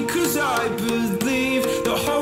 because I believe the whole